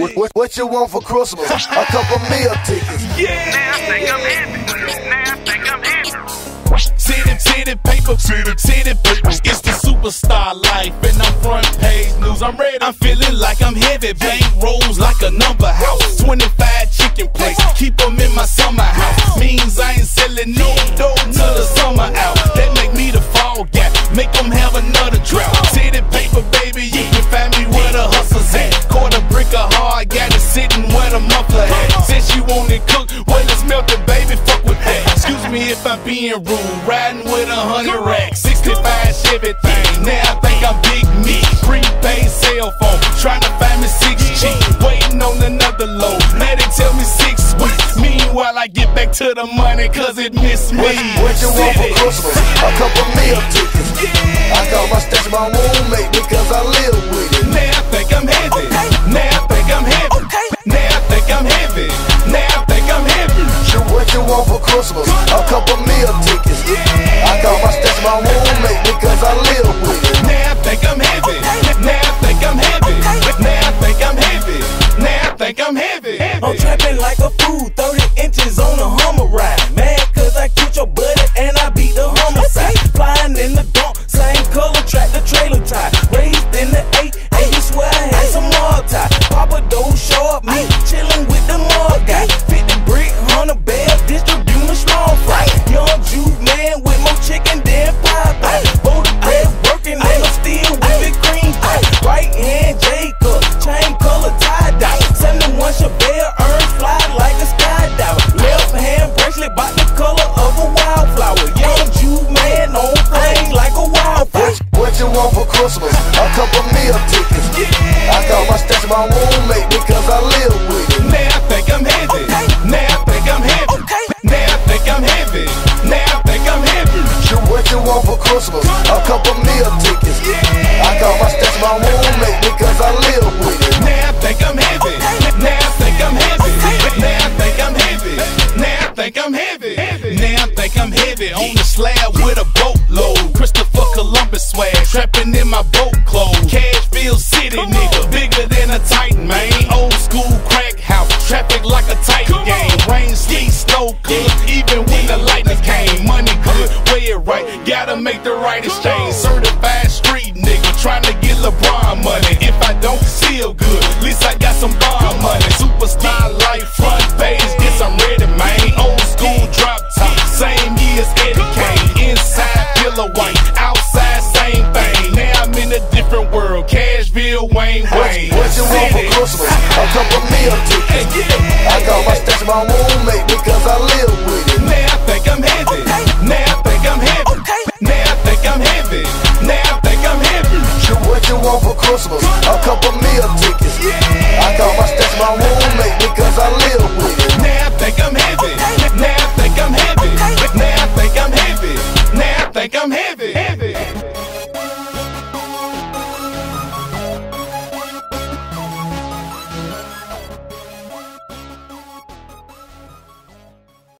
What, what, what you want for Christmas? A couple meal tickets. Yeah. Now I think I'm happy. Now I think I'm happy. City, city paper, city, city paper. It's the superstar life, and I'm front page news. I'm ready. I'm feeling like I'm heavy. Bank rolls like a number house. 25 chicken plates, keep them in my summer house. Means I ain't selling no if I'm being rude, riding with a hundred racks, 65 Chevy thing. Now I think I'm big me, prepaid cell phone, trying to find me six cheap, waiting on another load. Now they tell me six weeks. Meanwhile I get back to the money, cause it miss me. What, what you want for Christmas? A couple meal tickets. Christmas? A couple meal tickets. Christmas? A couple meal tickets. I call my stash my roommate because I live with it. Now I think I'm heavy. Now I think I'm heavy. Now I think I'm heavy. Now I think I'm heavy. Sure, what you want for Christmas? A couple meal tickets. I call my stash my roommate because I live with it. Now I think I'm heavy. Now I think I'm heavy. Now I think I'm heavy. Now I think I'm heavy. Now I think I'm heavy on the slab with a boatload. Trapping in my boat clothes. Cashville City nigga, bigger than a Titan man. Old school crack house, traffic like a tight game. Rain, sleet, snow, cook, even when the lightning came. Money good, weigh it right, gotta make the right exchange. Certified street nigga, trying to get LeBron money. If I don't feel good, at least I got some bond money. Superstar life, front page, Nashville, Wayne Wayne. What, you want for Christmas? A couple meal tickets. I got my stash, my roommate because I live with it. Now I think I'm heavy. Now I think I'm heavy. Now I think I'm heavy. Now I think I'm heavy. So what you want for Christmas? A couple meal tickets. I got my stash, my roommate because I live with it. Now I think I'm heavy. Now I think I'm heavy. Now I think I'm heavy. Now I think I'm heavy.